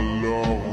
Alone.